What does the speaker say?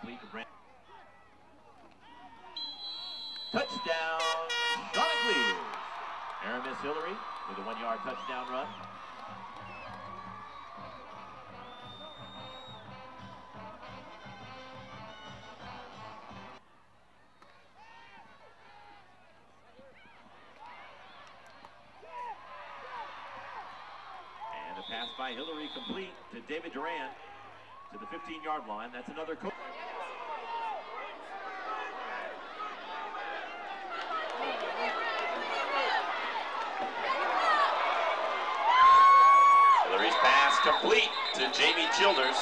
Complete ran. Touchdown, Aramis Hillary with a one-yard touchdown run. Pass by Hillary complete to David Duran to the 15-yard line. That's another. Pass complete to Jamie Childers.